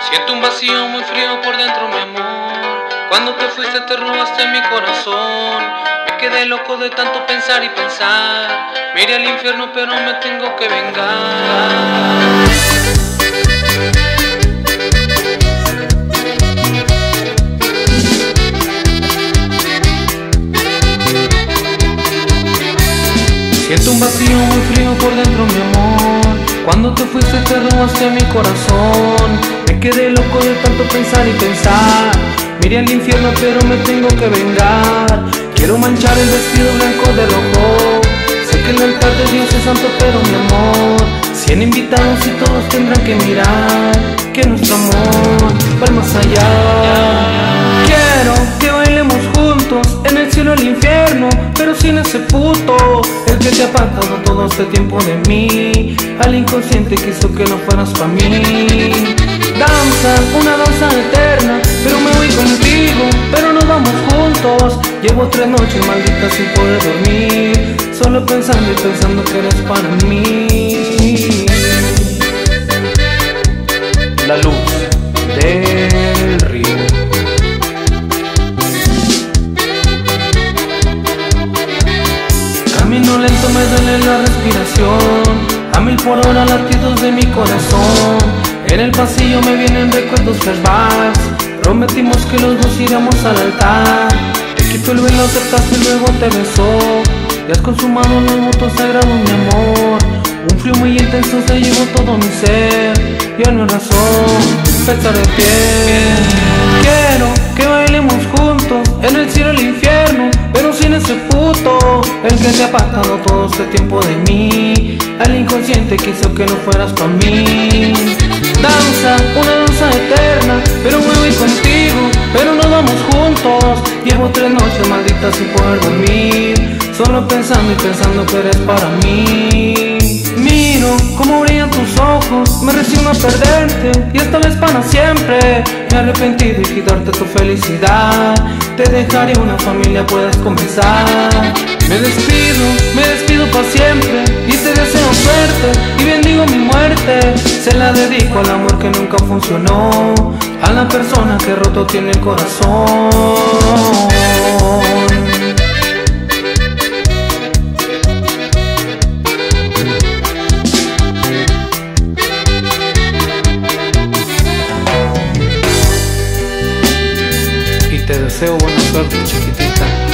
Siento un vacío muy frío por dentro, mi amor. Cuando te fuiste te robaste mi corazón. Me quedé loco de tanto pensar y pensar. Miré al infierno pero me tengo que vengar. Siento un vacío muy frío por dentro, mi amor. Cuando te fuiste te robaste mi corazón. Me quedé loco de tanto pensar y pensar. Miré al infierno pero me tengo que vengar. Quiero manchar el vestido blanco de rojo. Sé que el altar de Dios es santo pero mi amor. Cien invitados y todos tendrán que mirar. Que nuestro amor va más allá. En el infierno, pero sin ese puto, el que te ha apartado todo este tiempo de mí, al inconsciente quiso que no fueras para mí. Danza, una danza eterna, pero me voy contigo, pero nos vamos juntos. Llevo tres noches malditas sin poder dormir, solo pensando y pensando que eres para mí. Me duele la respiración. A mil por hora latidos de mi corazón. En el pasillo me vienen recuerdos flashbacks Prometimos que los dos iríamos al altar. Te quito el velo, aceptaste y luego te besó. Ya has consumado los votos sagrados, mi amor. Un frío muy intenso se llevó todo mi ser. Ya no hay razón, pensar de pie. Quiero que bailemos juntos En el cielo el infierno Pero sin ese puto El que te ha apartado todo este tiempo de mí Al inconsciente quiso que no fueras para mí Danza, una danza eterna Pero me voy contigo Pero nos vamos juntos Llevo tres noches malditas sin poder dormir Solo pensando y pensando que eres para mí Miro cómo brillan tus ojos, me resigno a perderte y esta vez para siempre. Me arrepentí de quitarte tu felicidad, te dejaré una familia, puedes comenzar. Me despido, me despido para siempre y te deseo suerte y bendigo mi muerte. Se la dedico al amor que nunca funcionó, a la persona que roto tiene el corazón. y te deseo buena suerte, chiquitita.